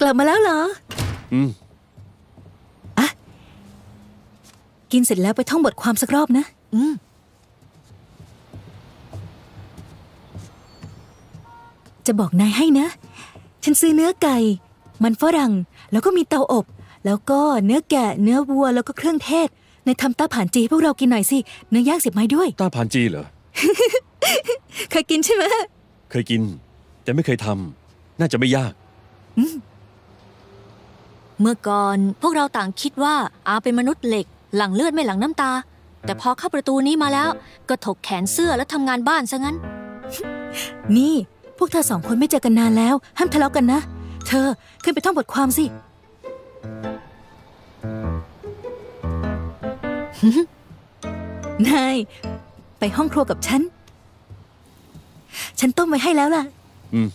กลับมาแล้วเหรอ อืม อะ กินเสร็จแล้วไปท่องบทความสักรอบนะ อืม จะบอกนายให้นะ ฉันซื้อเนื้อไก่ มันฝรั่ง แล้วก็มีเตาอบ แล้วก็เนื้อแกะเนื้อวัวแล้วก็เครื่องเทศในทำต้าผ่านจีให้พวกเรากินหน่อยสิเนื้อย่างสิบไม้ด้วยต้าผ่านจีเหรอ เคยกินใช่ไหมเคยกิน แต่ไม่เคยทำน่าจะไม่ยากเมื่อก่อนพวกเราต่างคิดว่าอาเป็นมนุษย์เหล็ก หลังเลือดไม่หลังน้ำตา แต่พอเข้าประตูนี้มาแล้ว ก็ถกแขนเสื้อแล้วทำงานบ้านซะงั้น นี่ พวกเธอสองคนไม่เจอกันนานแล้ว ห้ามทะเลาะกันนะ เธอขึ้นไปท่องบทความสิ นาย ไปห้องครัวกับฉัน ฉันต้มไว้ให้แล้วล่ะ อืม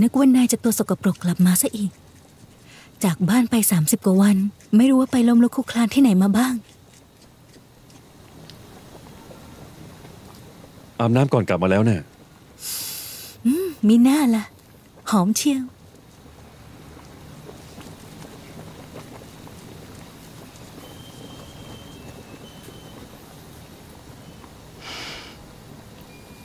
นึกว่านายจะตัวสกปรกกลับมาซะอีก จากบ้านไป 30 กว่าวัน ไม่รู้ว่าไปล้มลุกคลุกคลานที่ไหนมาบ้าง อาบน้ำก่อนกลับมาแล้วเนี่ยมีหน้าล่ะ หอมเชียว